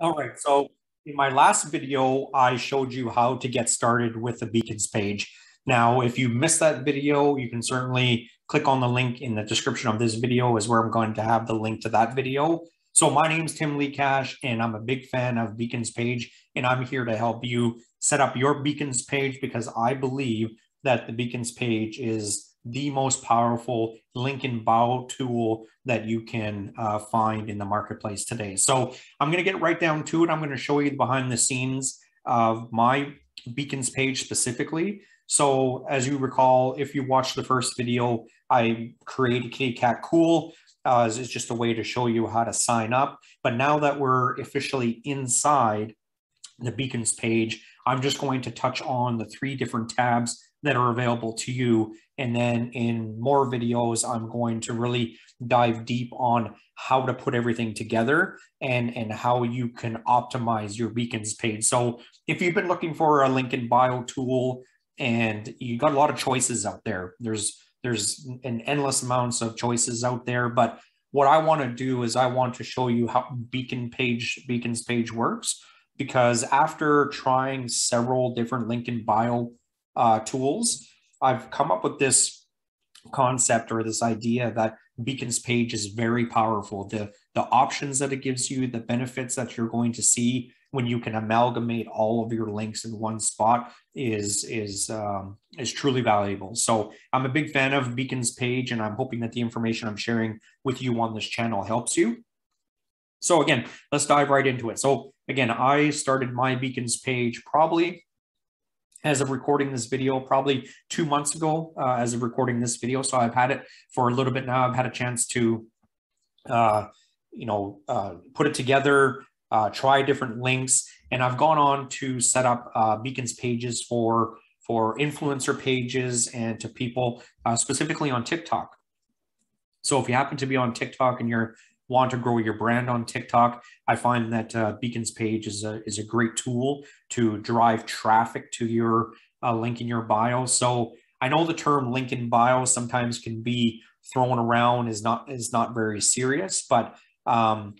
All right. So in my last video, I showed you how to get started with the beacons page. Now, if you missed that video, you can certainly click on the link in the description of this video is where I'm going to have the link to that video. So my name is Tim Lekach, and I'm a big fan of Beacons page, and I'm here to help you set up your Beacons page because I believe that the Beacons page is the most powerful link in bio tool that you can uh, find in the marketplace today. So I'm going to get right down to it. I'm going to show you behind the scenes of my beacons page specifically. So as you recall, if you watched the first video, I created Kitty Cat Cool uh, as just a way to show you how to sign up. But now that we're officially inside the beacons page, I'm just going to touch on the three different tabs that are available to you. And then in more videos, I'm going to really dive deep on how to put everything together and, and how you can optimize your beacons page. So if you've been looking for a link in bio tool and you got a lot of choices out there, there's there's an endless amounts of choices out there, but what I want to do is I want to show you how beacon page beacons page works because after trying several different link in bio uh, tools, I've come up with this concept or this idea that Beacons page is very powerful. The, the options that it gives you, the benefits that you're going to see when you can amalgamate all of your links in one spot is is um, is truly valuable. So I'm a big fan of Beacons page, and I'm hoping that the information I'm sharing with you on this channel helps you. So again, let's dive right into it. So again, I started my Beacons page probably as of recording this video, probably two months ago uh, as of recording this video. So I've had it for a little bit now. I've had a chance to, uh, you know, uh, put it together, uh, try different links, and I've gone on to set up uh, beacons pages for for influencer pages and to people uh, specifically on TikTok. So if you happen to be on TikTok and you're want to grow your brand on TikTok, I find that uh, Beacons page is a, is a great tool to drive traffic to your uh, link in your bio. So I know the term link in bio sometimes can be thrown around is not is not very serious, but um,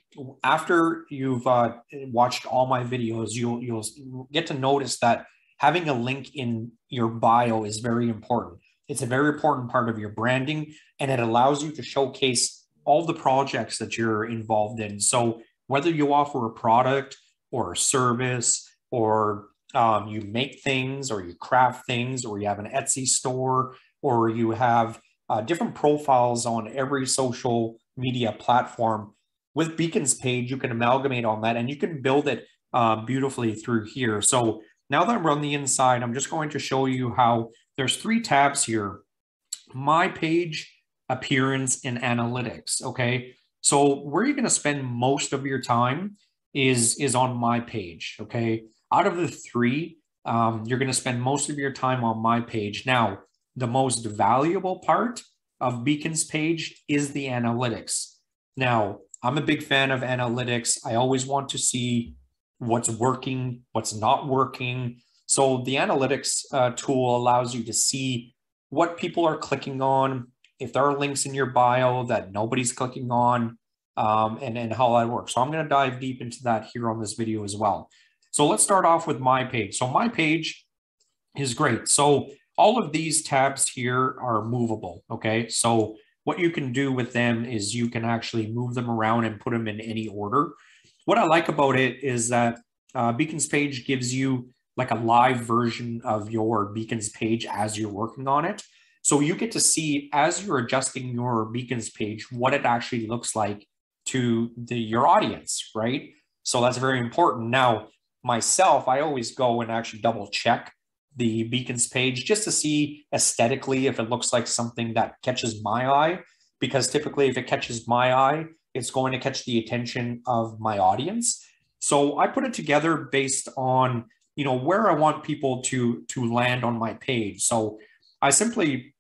after you've uh, watched all my videos, you'll you'll get to notice that having a link in your bio is very important. It's a very important part of your branding, and it allows you to showcase all the projects that you're involved in. So whether you offer a product or a service or um, you make things or you craft things or you have an Etsy store or you have uh, different profiles on every social media platform with Beacons page, you can amalgamate on that and you can build it uh, beautifully through here. So now that we're on the inside, I'm just going to show you how there's three tabs here. My page, appearance and analytics. Okay. So where you're going to spend most of your time is, is on my page. Okay. Out of the three, um, you're going to spend most of your time on my page. Now, the most valuable part of Beacon's page is the analytics. Now, I'm a big fan of analytics. I always want to see what's working, what's not working. So the analytics uh, tool allows you to see what people are clicking on, if there are links in your bio that nobody's clicking on um, and, and how that works. So I'm going to dive deep into that here on this video as well. So let's start off with my page. So my page is great. So all of these tabs here are movable. Okay. So what you can do with them is you can actually move them around and put them in any order. What I like about it is that uh, Beacons page gives you like a live version of your Beacons page as you're working on it. So you get to see as you're adjusting your beacons page, what it actually looks like to the, your audience, right? So that's very important. Now, myself, I always go and actually double check the beacons page just to see aesthetically if it looks like something that catches my eye. Because typically, if it catches my eye, it's going to catch the attention of my audience. So I put it together based on you know where I want people to to land on my page. So I simply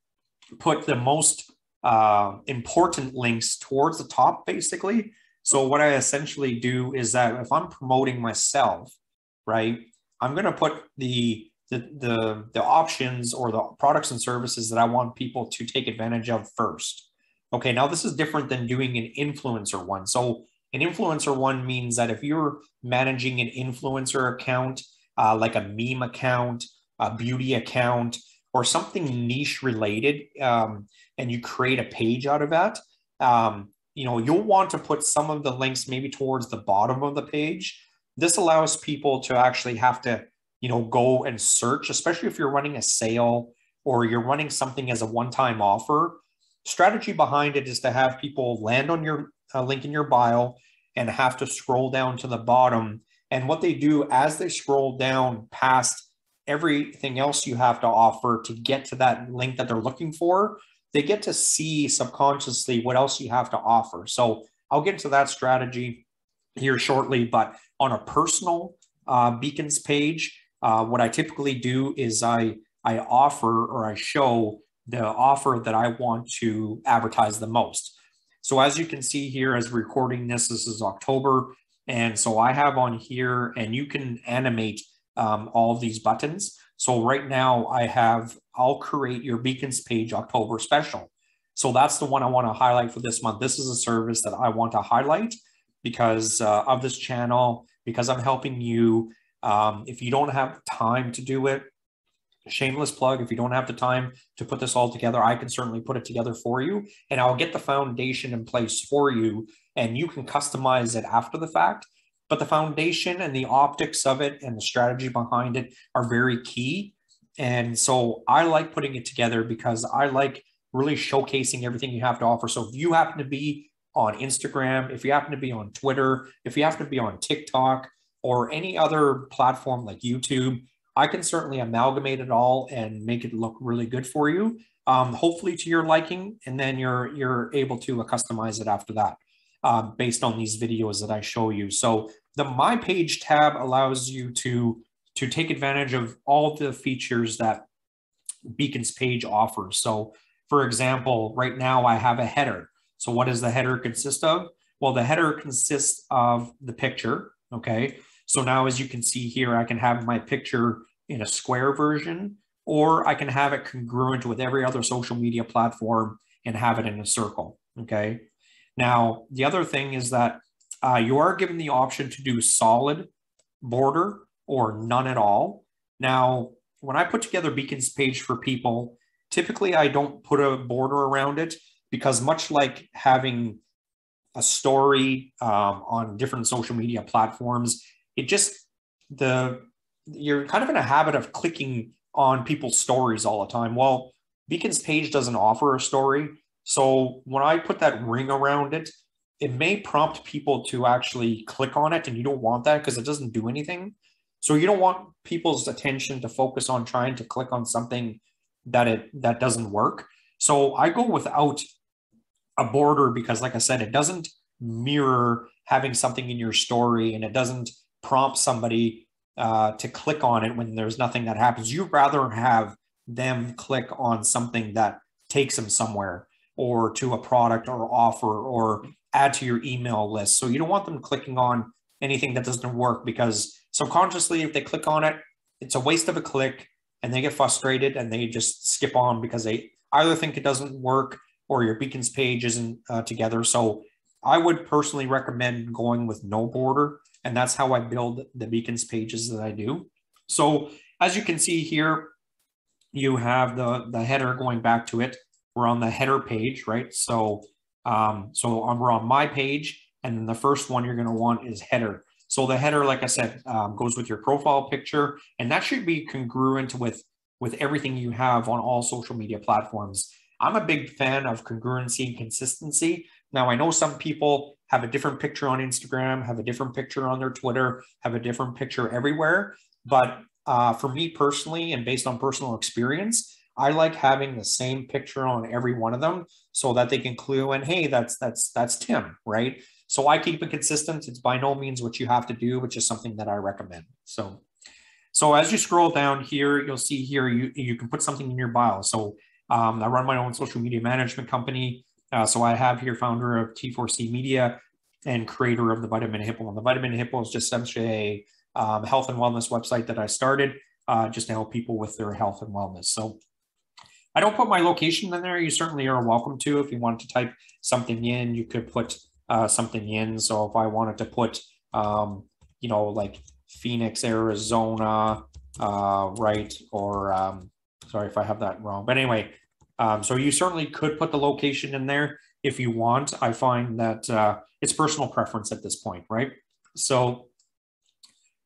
put the most uh, important links towards the top, basically. So what I essentially do is that if I'm promoting myself, right, I'm going to put the the, the the options or the products and services that I want people to take advantage of first. Okay, now this is different than doing an influencer one. So An influencer one means that if you're managing an influencer account, uh, like a meme account, a beauty account, or something niche related, um, and you create a page out of that, um, you know, you'll want to put some of the links maybe towards the bottom of the page. This allows people to actually have to, you know, go and search, especially if you're running a sale or you're running something as a one-time offer. Strategy behind it is to have people land on your uh, link in your bio and have to scroll down to the bottom. And what they do as they scroll down past everything else you have to offer to get to that link that they're looking for, they get to see subconsciously what else you have to offer. So I'll get into that strategy here shortly, but on a personal uh, beacons page, uh, what I typically do is I I offer or I show the offer that I want to advertise the most. So as you can see here, as recording this, this is October. And so I have on here, and you can animate um, all these buttons. So right now I have, I'll create your beacons page October special. So that's the one I want to highlight for this month. This is a service that I want to highlight because uh, of this channel, because I'm helping you. Um, if you don't have time to do it, shameless plug. If you don't have the time to put this all together, I can certainly put it together for you and I'll get the foundation in place for you and you can customize it after the fact. But the foundation and the optics of it and the strategy behind it are very key. And so I like putting it together because I like really showcasing everything you have to offer. So if you happen to be on Instagram, if you happen to be on Twitter, if you happen to be on TikTok or any other platform like YouTube, I can certainly amalgamate it all and make it look really good for you. Um, hopefully to your liking, and then you're you're able to customize it after that um, based on these videos that I show you. So the My Page tab allows you to, to take advantage of all the features that Beacon's page offers. So for example, right now I have a header. So what does the header consist of? Well, the header consists of the picture, okay? So now as you can see here, I can have my picture in a square version, or I can have it congruent with every other social media platform and have it in a circle, okay? Now, the other thing is that uh, you are given the option to do solid border or none at all. Now, when I put together Beacon's page for people, typically I don't put a border around it because much like having a story um, on different social media platforms, it just the you're kind of in a habit of clicking on people's stories all the time. Well, Beacon's page doesn't offer a story. So when I put that ring around it, it may prompt people to actually click on it and you don't want that because it doesn't do anything. So you don't want people's attention to focus on trying to click on something that it that doesn't work. So i go without a border because like i said it doesn't mirror having something in your story and it doesn't prompt somebody uh, to click on it when there's nothing that happens. You'd rather have them click on something that takes them somewhere or to a product or offer or add to your email list. So you don't want them clicking on anything that doesn't work because subconsciously, if they click on it, it's a waste of a click and they get frustrated and they just skip on because they either think it doesn't work or your beacons page isn't uh, together. So I would personally recommend going with no border. And that's how I build the beacons pages that I do. So as you can see here, you have the, the header going back to it. We're on the header page, right? So um, so we're on my page, and then the first one you're going to want is header. So the header, like I said, um, goes with your profile picture, and that should be congruent with with everything you have on all social media platforms. I'm a big fan of congruency and consistency. Now I know some people have a different picture on Instagram, have a different picture on their Twitter, have a different picture everywhere. But uh, for me personally, and based on personal experience, I like having the same picture on every one of them so that they can clue in, hey, that's that's that's Tim, right? So I keep it consistent. It's by no means what you have to do, which is something that I recommend. So so as you scroll down here, you'll see here you you can put something in your bio. So um, I run my own social media management company. Uh, so I have here founder of T4C Media and creator of the Vitamin Hippo. And the Vitamin Hippo is just essentially a um, health and wellness website that I started uh, just to help people with their health and wellness. So I don't put my location in there. You certainly are welcome to. If you wanted to type something in, you could put uh, something in. So if I wanted to put, um, you know, like Phoenix, Arizona, uh, right, or um, sorry if I have that wrong, but anyway, um, so you certainly could put the location in there if you want. I find that uh, it's personal preference at this point, right? So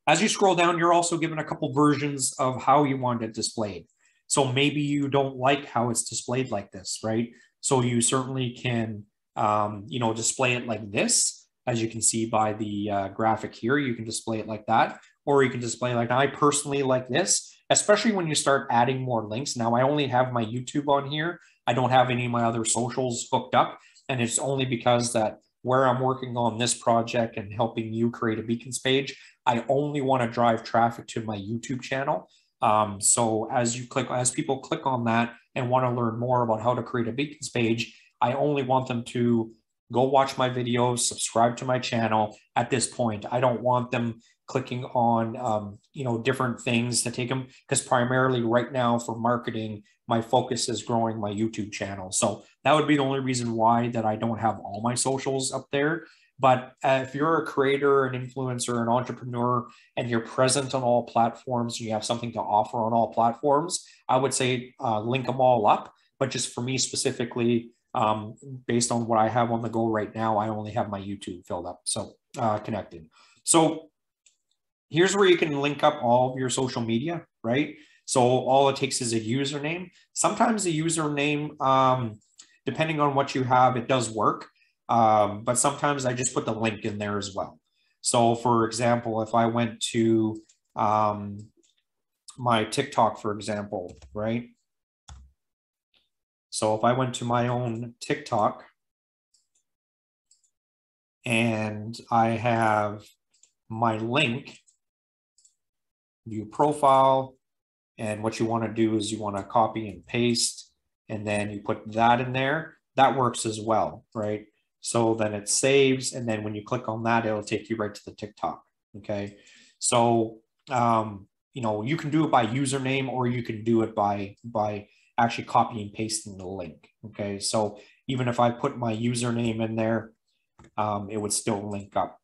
as you scroll down, you're also given a couple versions of how you want it displayed. So maybe you don't like how it's displayed like this, right? So you certainly can, um, you know, display it like this, as you can see by the uh, graphic here. You can display it like that, or you can display like I personally like this, especially when you start adding more links. Now I only have my YouTube on here. I don't have any of my other socials hooked up, and it's only because that where I'm working on this project and helping you create a beacons page, I only want to drive traffic to my YouTube channel. Um, so as you click, as people click on that and want to learn more about how to create a beacons page, I only want them to go watch my videos, subscribe to my channel at this point. I don't want them clicking on, um, you know, different things to take them because primarily right now for marketing, my focus is growing my YouTube channel. So that would be the only reason why that I don't have all my socials up there. But uh, if you're a creator, an influencer, an entrepreneur, and you're present on all platforms, and you have something to offer on all platforms, I would say uh, link them all up. But just for me specifically, um, based on what I have on the go right now, I only have my YouTube filled up, so uh, connected. So here's where you can link up all of your social media, right? So all it takes is a username. Sometimes the username, um, depending on what you have, it does work. Um, but sometimes I just put the link in there as well. So for example, if I went to um, my TikTok, for example, right? So if I went to my own TikTok and I have my link, view profile, and what you want to do is you want to copy and paste, and then you put that in there. That works as well, right? So then it saves, and then when you click on that, it'll take you right to the TikTok. Okay, so um, you know you can do it by username, or you can do it by by actually copying and pasting the link. Okay, so even if I put my username in there, um, it would still link up.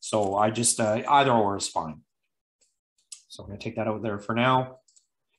So I just uh, either or is fine. So I'm going to take that out there for now.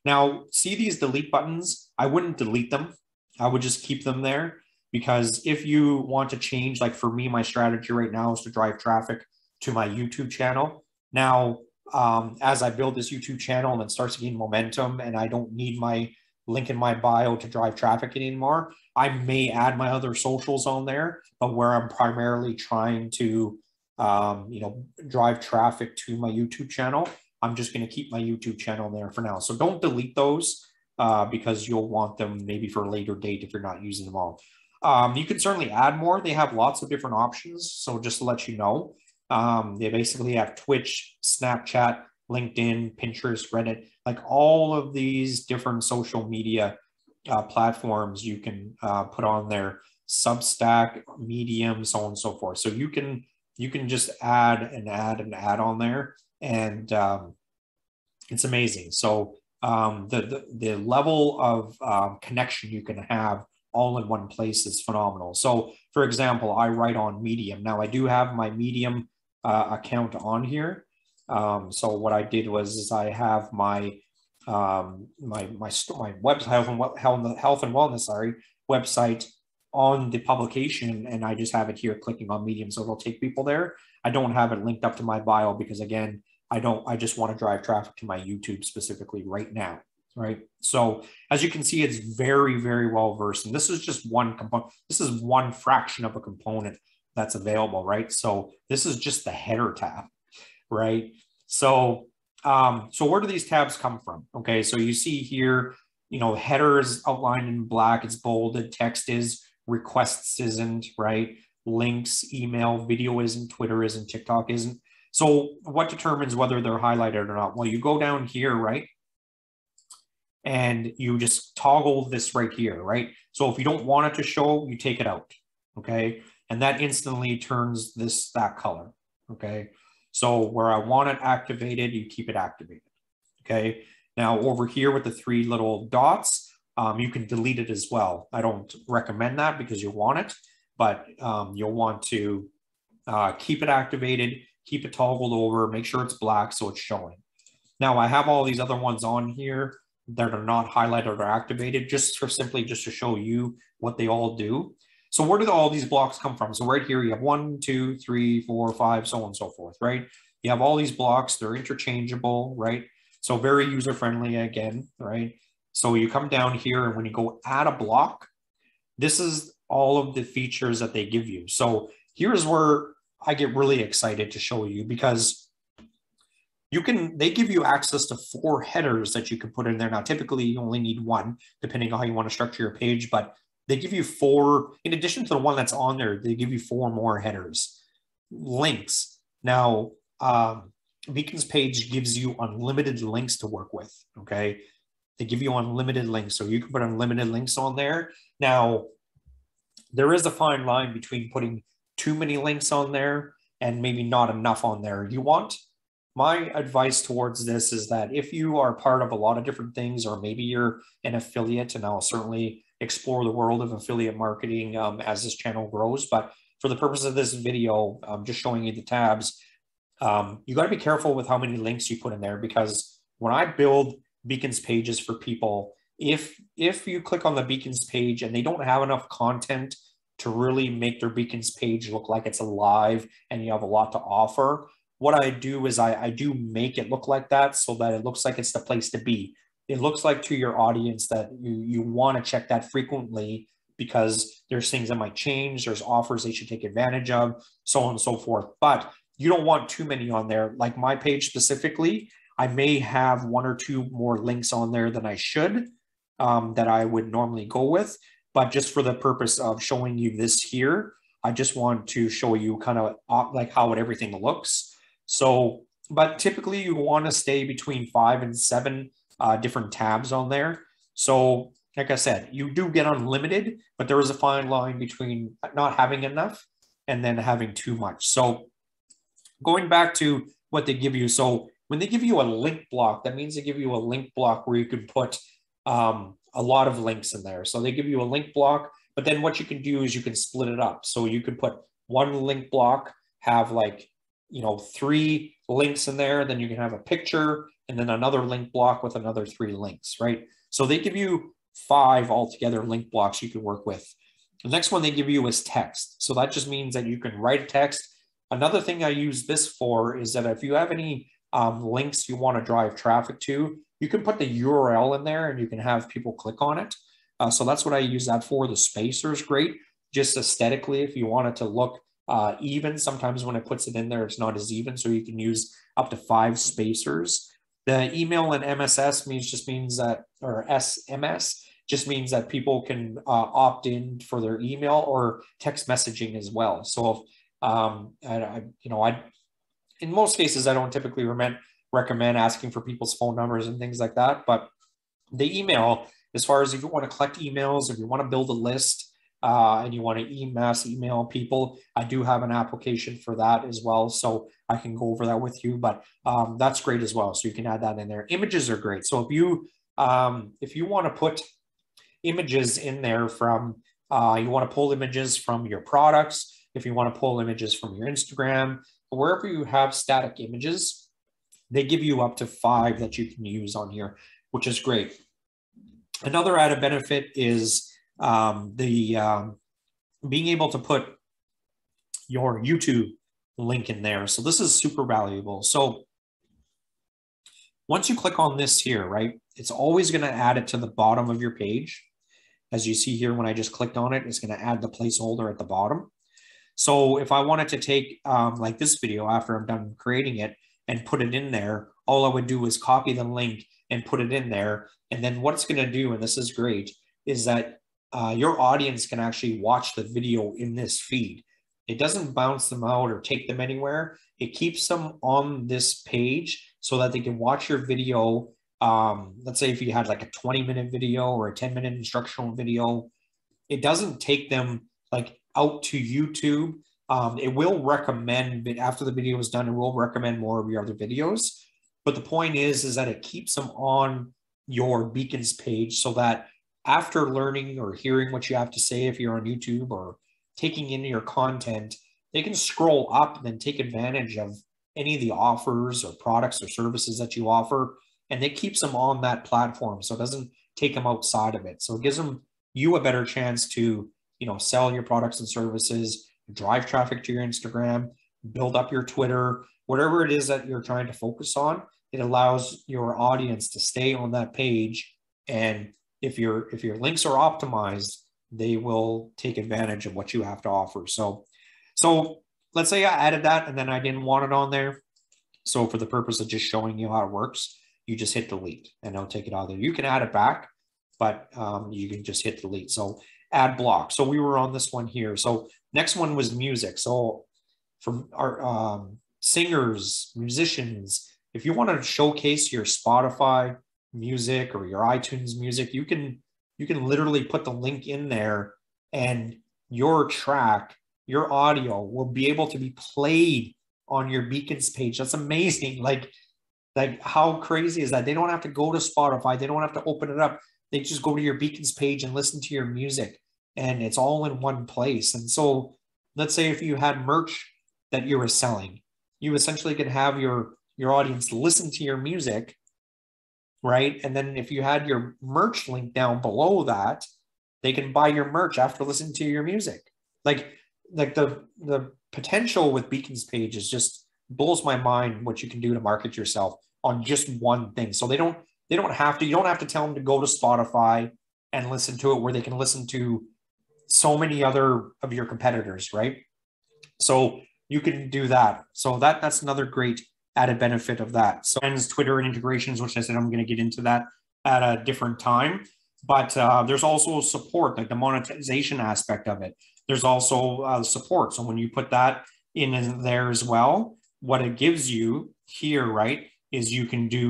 Now, see these delete buttons? I wouldn't delete them. I would just keep them there because if you want to change, like for me, my strategy right now is to drive traffic to my YouTube channel. Now, um, as I build this YouTube channel and it starts to gain momentum and I don't need my link in my bio to drive traffic anymore, I may add my other socials on there, but where I'm primarily trying to, um, you know, drive traffic to my YouTube channel, I'm just going to keep my YouTube channel there for now. So don't delete those uh, because you'll want them maybe for a later date if you're not using them all. Um, you can certainly add more. They have lots of different options. So just to let you know, um, they basically have Twitch, Snapchat, LinkedIn, Pinterest, Reddit, like all of these different social media uh, platforms you can uh, put on there, Substack, Medium, so on and so forth. So you can you can just add and add and add on there, and um, it's amazing. So um, the, the, the level of um, connection you can have all in one place is phenomenal. So, for example, I write on Medium. Now, I do have my Medium uh, account on here. Um, so, what I did was is I have my um, my my my website health and health and wellness sorry website on the publication, and I just have it here clicking on Medium, so it'll take people there. I don't have it linked up to my bio because again, I don't. I just want to drive traffic to my YouTube specifically right now right? So as you can see, it's very, very well versed. And this is just one component. This is one fraction of a component that's available, right? So this is just the header tab, right? So, um, so where do these tabs come from? Okay, so you see here, you know, header is outlined in black, it's bolded, text is, requests isn't, right? Links, email, video isn't, Twitter isn't, TikTok isn't. So what determines whether they're highlighted or not? Well, you go down here, right? And you just toggle this right here, right? So if you don't want it to show, you take it out, okay? And that instantly turns this, that color, okay? So where I want it activated, you keep it activated, okay? Now over here with the three little dots, um, you can delete it as well. I don't recommend that because you want it, but um, you'll want to uh, keep it activated, keep it toggled over, make sure it's black so it's showing. Now I have all these other ones on here that are not highlighted or activated just for simply just to show you what they all do. So where do all these blocks come from? So right here, you have one, two, three, four, five, so on and so forth, right? You have all these blocks, they're interchangeable, right? So very user-friendly again, right? So you come down here and when you go add a block, this is all of the features that they give you. So here's where I get really excited to show you because you can, they give you access to four headers that you can put in there. Now, typically you only need one, depending on how you want to structure your page, but they give you four, in addition to the one that's on there, they give you four more headers, links. Now, um, Beacon's page gives you unlimited links to work with, okay? They give you unlimited links, so you can put unlimited links on there. Now, there is a fine line between putting too many links on there and maybe not enough on there. You want my advice towards this is that if you are part of a lot of different things, or maybe you're an affiliate, and I'll certainly explore the world of affiliate marketing um, as this channel grows. But for the purpose of this video, I'm just showing you the tabs. Um, you got to be careful with how many links you put in there because when I build Beacons pages for people, if if you click on the Beacons page and they don't have enough content to really make their Beacons page look like it's alive and you have a lot to offer, what I do is I, I do make it look like that so that it looks like it's the place to be. It looks like to your audience that you, you want to check that frequently because there's things that might change, there's offers they should take advantage of, so on and so forth. But you don't want too many on there. Like my page specifically, I may have one or two more links on there than I should um, that I would normally go with. But just for the purpose of showing you this here, I just want to show you kind of uh, like how it, everything looks. So, but typically you want to stay between five and seven uh, different tabs on there. So like I said, you do get unlimited, but there is a fine line between not having enough and then having too much. So going back to what they give you. So when they give you a link block, that means they give you a link block where you can put um, a lot of links in there. So they give you a link block, but then what you can do is you can split it up. So you can put one link block, have like, you know, three links in there, then you can have a picture and then another link block with another three links, right? So they give you five altogether link blocks you can work with. The next one they give you is text. So that just means that you can write a text. Another thing I use this for is that if you have any um, links you want to drive traffic to, you can put the URL in there and you can have people click on it. Uh, so that's what I use that for. The spacer is great, just aesthetically, if you want it to look uh, even. Sometimes when it puts it in there, it's not as even. So you can use up to five spacers. The email and MSS means just means that, or SMS just means that people can uh, opt in for their email or text messaging as well. So if, um, I, I, you know, I, in most cases, I don't typically recommend recommend asking for people's phone numbers and things like that. But the email, as far as if you want to collect emails, if you want to build a list uh, and you want to mass email people, I do have an application for that as well. So I can go over that with you, but um, that's great as well. So you can add that in there. Images are great. So if you um, if you want to put images in there from, uh, you want to pull images from your products, if you want to pull images from your Instagram, wherever you have static images, they give you up to five that you can use on here, which is great. Another added benefit is um, the um, being able to put your YouTube link in there. So this is super valuable. So once you click on this here, right, it's always going to add it to the bottom of your page. As you see here, when I just clicked on it, it's going to add the placeholder at the bottom. So if I wanted to take um, like this video after I'm done creating it and put it in there, all I would do is copy the link and put it in there. And then what it's going to do, and this is great, is that uh, your audience can actually watch the video in this feed. It doesn't bounce them out or take them anywhere. It keeps them on this page so that they can watch your video. Um, let's say if you had like a 20 minute video or a 10 minute instructional video, it doesn't take them like out to YouTube. Um, it will recommend, after the video is done, it will recommend more of your other videos. But the point is, is that it keeps them on your beacons page so that after learning or hearing what you have to say, if you're on YouTube or taking in your content, they can scroll up and then take advantage of any of the offers or products or services that you offer. And it keeps them on that platform. So it doesn't take them outside of it. So it gives them you a better chance to, you know, sell your products and services, drive traffic to your Instagram, build up your Twitter, whatever it is that you're trying to focus on. It allows your audience to stay on that page. And if your if your links are optimized, they will take advantage of what you have to offer. So, so let's say I added that and then I didn't want it on there. So for the purpose of just showing you how it works, you just hit delete and it'll take it out there. You can add it back, but um, you can just hit delete. So add block. So we were on this one here. So next one was music. So from our um, singers, musicians, if you want to showcase your Spotify music or your iTunes music, you can you can literally put the link in there and your track, your audio will be able to be played on your beacons page. That's amazing. Like, like how crazy is that? They don't have to go to Spotify. They don't have to open it up. They just go to your beacons page and listen to your music and it's all in one place. And so let's say if you had merch that you were selling, you essentially could have your your audience listen to your music right? And then if you had your merch link down below that, they can buy your merch after listening to your music. Like like the the potential with Beacons page is just blows my mind what you can do to market yourself on just one thing. So they don't they don't have to you don't have to tell them to go to Spotify and listen to it where they can listen to so many other of your competitors, right? So you can do that. So that that's another great added benefit of that. So Twitter and integrations, which I said I'm going to get into that at a different time. But uh, there's also support, like the monetization aspect of it. There's also uh, support. So when you put that in there as well, what it gives you here, right, is you can do,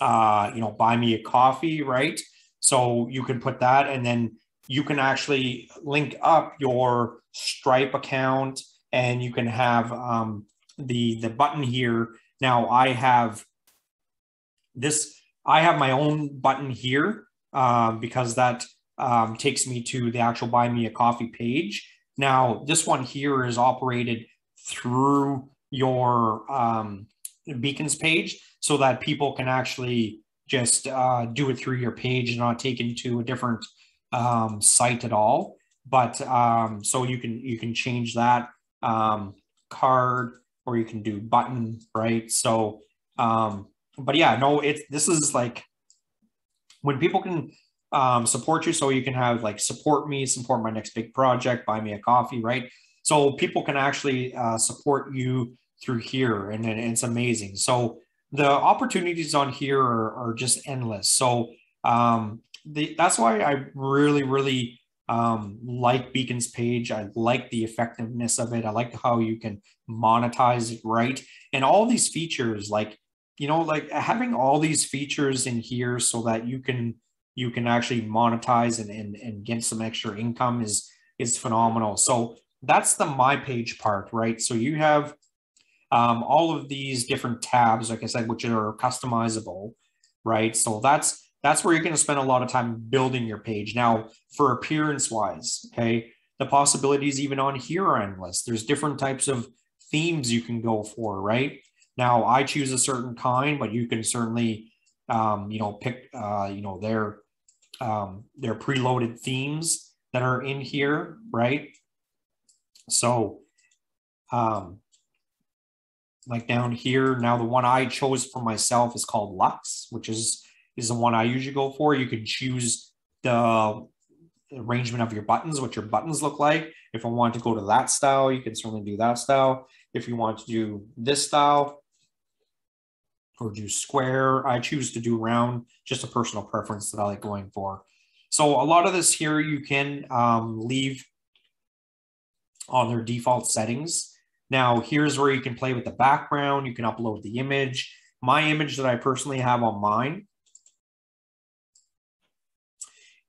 uh, you know, buy me a coffee, right? So you can put that, and then you can actually link up your Stripe account, and you can have um, the the button here now I have this, I have my own button here um, because that um, takes me to the actual buy me a coffee page. Now this one here is operated through your um, beacons page so that people can actually just uh, do it through your page and not take it to a different um, site at all. But um, so you can you can change that um, card or you can do button, right? So, um, but yeah, no, it's this is like when people can um, support you, so you can have like support me, support my next big project, buy me a coffee, right? So people can actually uh, support you through here, and, and it's amazing. So the opportunities on here are, are just endless. So um, the, that's why I really, really um, like Beacon's page. I like the effectiveness of it. I like how you can monetize it right. And all these features, like, you know, like having all these features in here so that you can you can actually monetize and, and, and get some extra income is is phenomenal. So that's the my page part, right? So you have um, all of these different tabs, like I said, which are customizable, right? So that's that's where you're going to spend a lot of time building your page. Now, for appearance wise, okay, the possibilities even on here are endless. There's different types of themes you can go for, right? Now, I choose a certain kind, but you can certainly, um, you know, pick, uh, you know, their um, their preloaded themes that are in here, right? So, um, like down here, now the one I chose for myself is called Lux, which is is the one I usually go for. You can choose the arrangement of your buttons, what your buttons look like. If I want to go to that style, you can certainly do that style. If you want to do this style or do square, I choose to do round, just a personal preference that I like going for. So a lot of this here you can um, leave on their default settings. Now here's where you can play with the background. You can upload the image. My image that I personally have on mine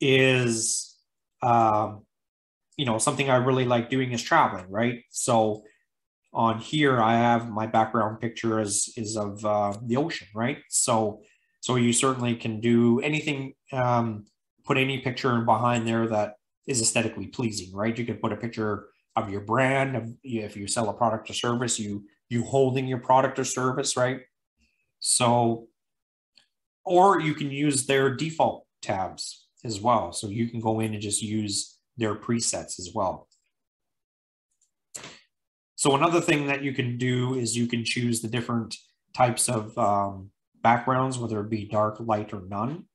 is, um, you know, something I really like doing is traveling, right? So on here, I have my background picture is is of uh, the ocean, right? So so you certainly can do anything, um, put any picture behind there that is aesthetically pleasing, right? You can put a picture of your brand. Of, if you sell a product or service, you you holding your product or service, right? So, or you can use their default tabs as well. So you can go in and just use their presets as well. So another thing that you can do is you can choose the different types of um, backgrounds, whether it be dark, light, or none,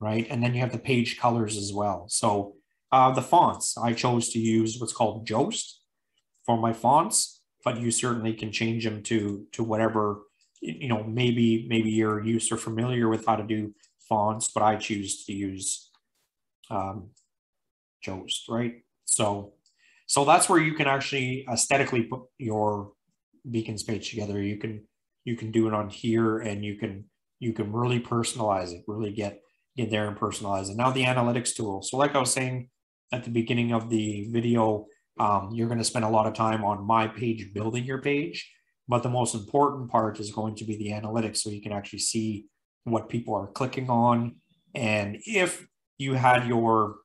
right? And then you have the page colors as well. So uh, the fonts, I chose to use what's called Yoast for my fonts, but you certainly can change them to to whatever, you know, maybe maybe you're or familiar with how to do fonts, but I choose to use um, right? So so that's where you can actually aesthetically put your beacons page together. You can you can do it on here and you can you can really personalize it, really get get there and personalize it. Now the analytics tool. So like I was saying at the beginning of the video, um, you're going to spend a lot of time on my page building your page. But the most important part is going to be the analytics so you can actually see what people are clicking on. And if you had your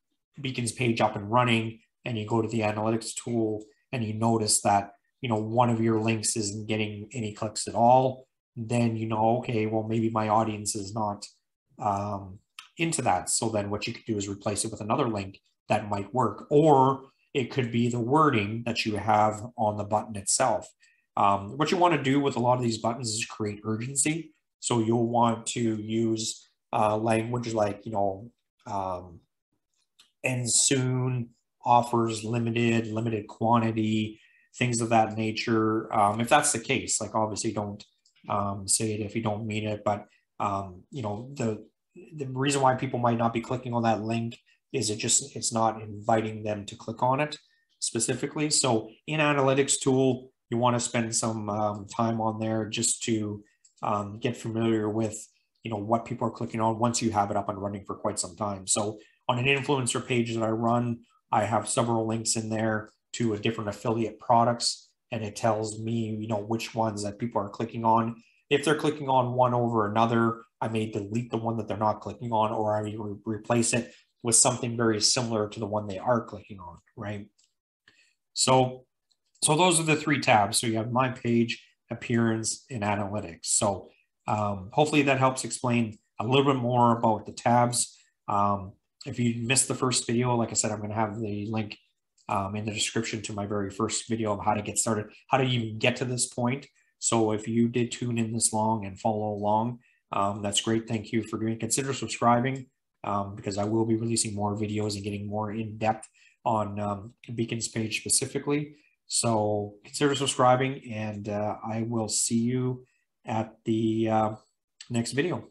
beacons page up and running and you go to the analytics tool and you notice that you know one of your links isn't getting any clicks at all then you know okay well maybe my audience is not um, into that. So then what you could do is replace it with another link that might work or it could be the wording that you have on the button itself. Um, what you want to do with a lot of these buttons is create urgency so you'll want to use uh, language like you know um, end soon offers limited, limited quantity, things of that nature. Um, if that's the case, like obviously don't um, say it if you don't mean it, but um, you know the the reason why people might not be clicking on that link is it just it's not inviting them to click on it specifically. So in analytics tool, you want to spend some um, time on there just to um, get familiar with you know what people are clicking on once you have it up and running for quite some time. So on an influencer page that I run, I have several links in there to a different affiliate products, and it tells me, you know, which ones that people are clicking on. If they're clicking on one over another, I may delete the one that they're not clicking on, or I may re- replace it with something very similar to the one they are clicking on, right? So, so those are the three tabs. So you have my page, appearance, in analytics. So um, hopefully that helps explain a little bit more about the tabs. Um, if you missed the first video, like I said, I'm going to have the link um, in the description to my very first video of how to get started, how to even get to this point. So if you did tune in this long and follow along, um, that's great. Thank you for doing. Consider subscribing um, because I will be releasing more videos and getting more in depth on um, Beacons page specifically. So consider subscribing, and uh, I will see you at the uh, next video.